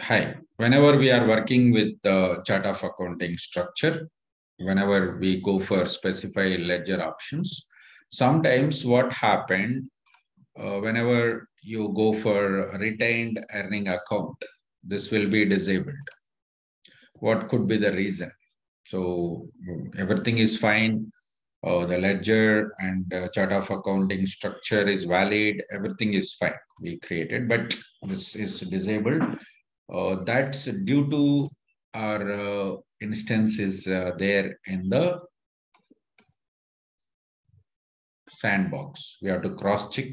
Hi. Whenever we are working with the chart of accounting structure, whenever we go for specify ledger options, sometimes what happened, uh, whenever you go for retained earning account, this will be disabled. What could be the reason? So everything is fine. Uh, the ledger and uh, chart of accounting structure is valid. Everything is fine. We created, but this is disabled uh, that's due to our uh, instance is uh, there in the sandbox. We have to cross check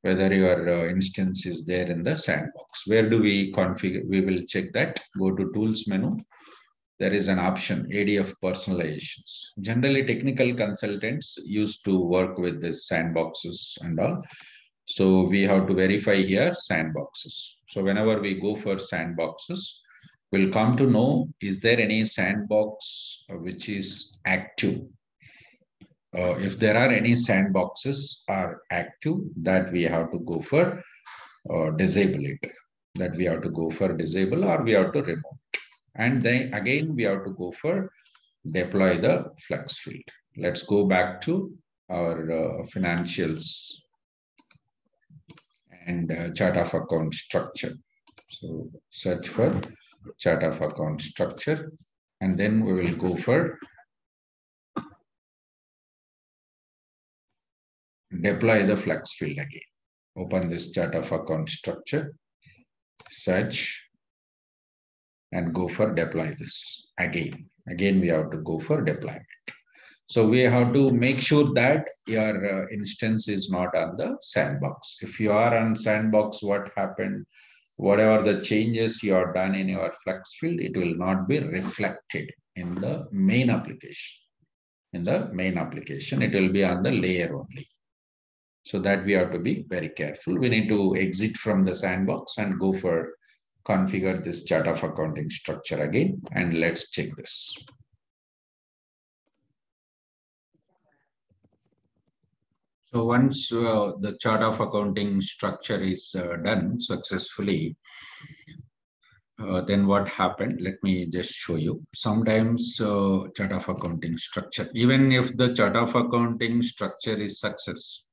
whether your uh, instance is there in the sandbox. Where do we configure? We will check that. Go to tools menu. There is an option ADF personalizations. Generally, technical consultants used to work with this sandboxes and all. So we have to verify here sandboxes. So whenever we go for sandboxes, we'll come to know, is there any sandbox which is active? Uh, if there are any sandboxes are active, that we have to go for uh, disable it. That we have to go for disable or we have to remove. And then again, we have to go for deploy the flex field. Let's go back to our uh, financials and uh, chart of account structure. So search for chart of account structure and then we will go for deploy the flex field again. Open this chart of account structure, search and go for deploy this again. Again, we have to go for deployment. So we have to make sure that your uh, instance is not on the sandbox. If you are on sandbox, what happened? Whatever the changes you are done in your flex field, it will not be reflected in the main application. In the main application, it will be on the layer only. So that we have to be very careful. We need to exit from the sandbox and go for configure this chart of accounting structure again. And let's check this. So once uh, the chart of accounting structure is uh, done successfully, uh, then what happened? Let me just show you. Sometimes uh, chart of accounting structure, even if the chart of accounting structure is success,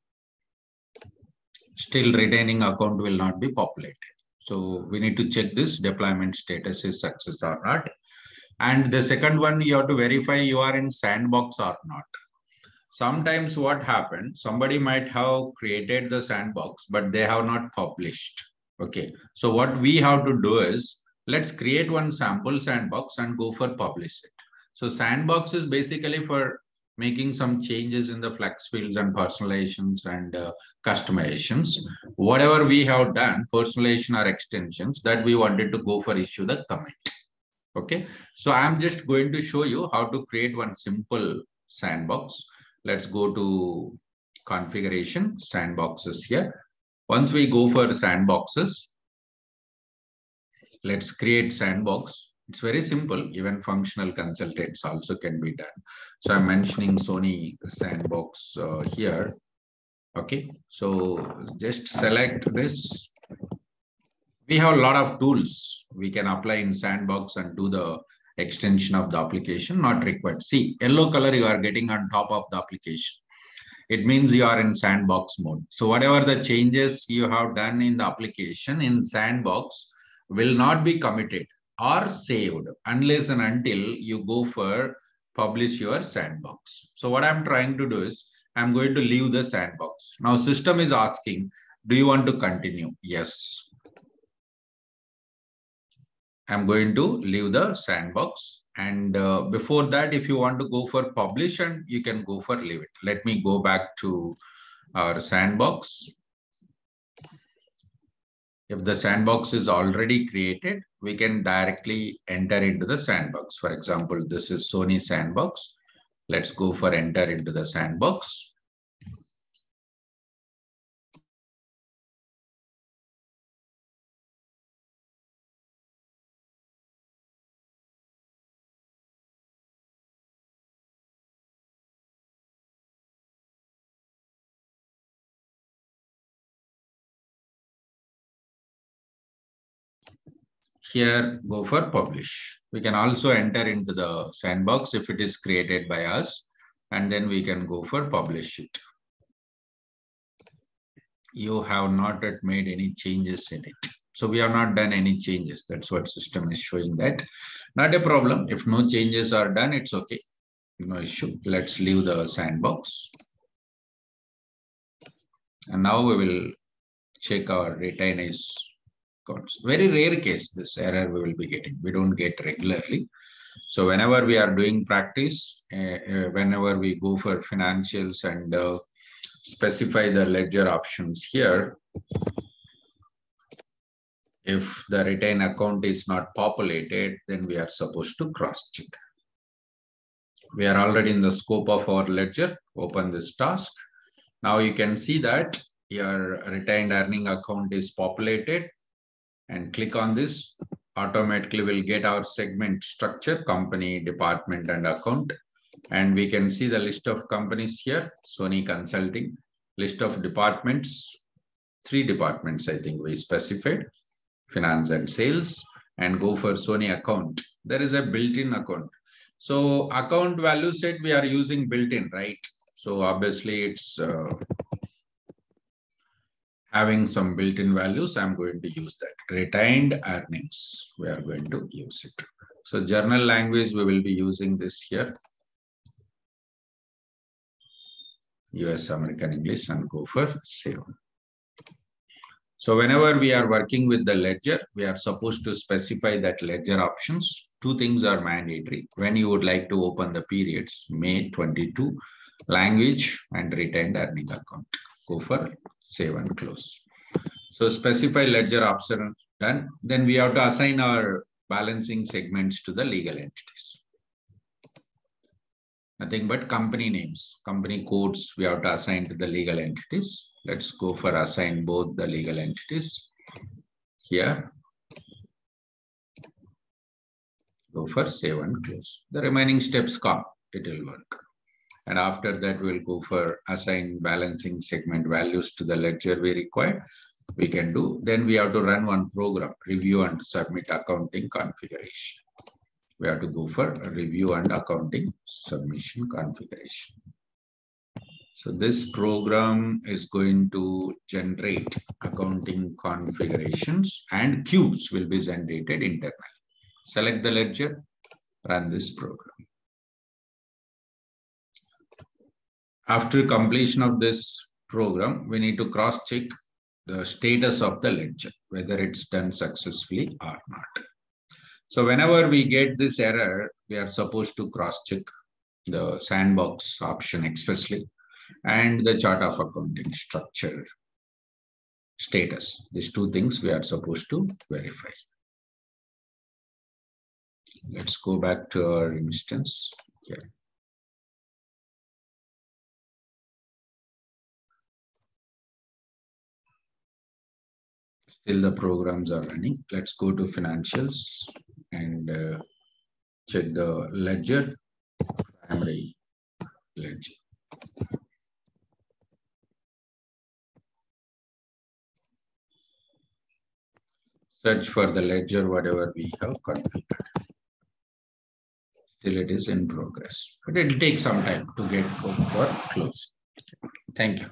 still retaining account will not be populated. So we need to check this deployment status is success or not. And the second one, you have to verify you are in sandbox or not. Sometimes what happened somebody might have created the sandbox but they have not published. Okay. So what we have to do is let's create one sample sandbox and go for publish it. So sandbox is basically for making some changes in the flex fields and personalizations and uh, customizations whatever we have done personalization or extensions that we wanted to go for issue the commit okay so i'm just going to show you how to create one simple sandbox let's go to configuration sandboxes here. Once we go for sandboxes, let's create sandbox. It's very simple. Even functional consultants also can be done. So I'm mentioning Sony sandbox uh, here. Okay, so just select this. We have a lot of tools we can apply in sandbox and do the extension of the application not required. See, yellow color you are getting on top of the application. It means you are in sandbox mode. So whatever the changes you have done in the application in sandbox will not be committed or saved unless and until you go for publish your sandbox. So what I'm trying to do is I'm going to leave the sandbox. Now system is asking, do you want to continue? Yes. I'm going to leave the sandbox. And uh, before that, if you want to go for publish and you can go for leave it. Let me go back to our sandbox. If the sandbox is already created, we can directly enter into the sandbox. For example, this is Sony sandbox. Let's go for enter into the sandbox. Here, go for publish. We can also enter into the sandbox if it is created by us, and then we can go for publish it. You have not yet made any changes in it. So we have not done any changes. That's what system is showing that. Not a problem. If no changes are done, it's okay. No issue. Let's leave the sandbox. And now we will check our retainage Very rare case, this error we will be getting. We don't get regularly. So whenever we are doing practice, uh, uh, whenever we go for financials and uh, specify the ledger options here, if the retain account is not populated, then we are supposed to cross check. We are already in the scope of our ledger. Open this task. Now you can see that your retained earning account is populated and click on this. Automatically we'll get our segment structure, company, department, and account. And we can see the list of companies here, Sony Consulting, list of departments, three departments I think we specified, finance and sales, and go for Sony account. There is a built-in account. So account value set we are using built-in, right? So obviously it's uh, having some built-in values. I'm going to use that. Retained earnings, we are going to use it. So journal language, we will be using this here. US American English and go for save. So whenever we are working with the ledger, we are supposed to specify that ledger options. Two things are mandatory. When you would like to open the periods, May 22, language and retained earning account. Go for save and close. So specify ledger option done. Then we have to assign our balancing segments to the legal entities. Nothing but company names, company codes we have to assign to the legal entities. Let's go for assign both the legal entities. Here, go for save and close. The remaining steps come, it will work. And after that, we'll go for assign balancing segment values to the ledger we require. We can do. Then we have to run one program, review and submit accounting configuration. We have to go for review and accounting submission configuration. So this program is going to generate accounting configurations and cubes will be generated internally. Select the ledger, run this program. After completion of this program, we need to cross check the status of the ledger, whether it's done successfully or not. So whenever we get this error, we are supposed to cross check the sandbox option expressly and the chart of accounting structure status. These two things we are supposed to verify. Let's go back to our instance here. Still the programs are running. Let's go to financials and uh, check the ledger, primary ledger. search for the ledger, whatever we have configured. Still it is in progress, but it will take some time to get for close. Thank you.